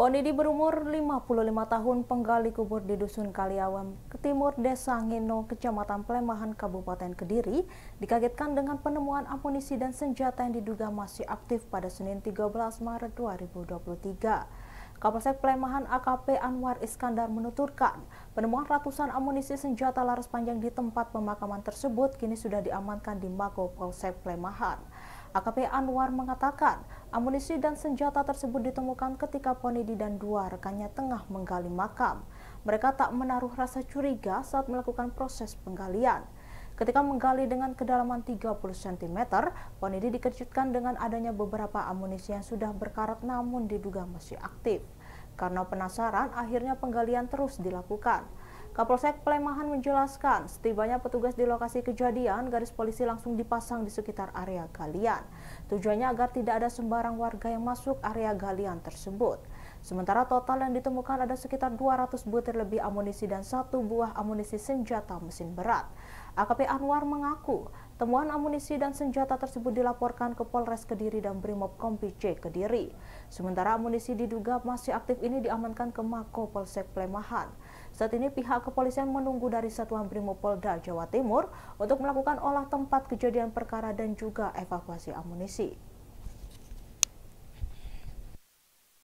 Ponidi berumur 55 tahun penggali kubur di Dusun Kaliawam, ke timur Desa Ngeno, Kecamatan Plemahan, Kabupaten Kediri, dikagetkan dengan penemuan amunisi dan senjata yang diduga masih aktif pada Senin 13 Maret 2023. Kapolsek Plemahan AKP Anwar Iskandar menuturkan, penemuan ratusan amunisi senjata laras panjang di tempat pemakaman tersebut kini sudah diamankan di Mako Polsek Plemahan. AKP Anwar mengatakan amunisi dan senjata tersebut ditemukan ketika Ponidi dan dua rekannya tengah menggali makam. Mereka tak menaruh rasa curiga saat melakukan proses penggalian. Ketika menggali dengan kedalaman 30 cm, Ponidi dikejutkan dengan adanya beberapa amunisi yang sudah berkarat namun diduga masih aktif. Karena penasaran, akhirnya penggalian terus dilakukan. Kapolsek Plemahan menjelaskan, setibanya petugas di lokasi kejadian, garis polisi langsung dipasang di sekitar area galian. Tujuannya agar tidak ada sembarang warga yang masuk area galian tersebut. Sementara total yang ditemukan ada sekitar 200 butir lebih amunisi dan satu buah amunisi senjata mesin berat. AKP Anwar mengaku temuan amunisi dan senjata tersebut dilaporkan ke Polres Kediri dan Brimob Kompi C Kediri. Sementara amunisi diduga masih aktif ini diamankan ke Mako Polsek Plemahan. Saat ini pihak kepolisian menunggu dari Satuan Brimopolda Jawa Timur untuk melakukan olah tempat kejadian perkara dan juga evakuasi amunisi.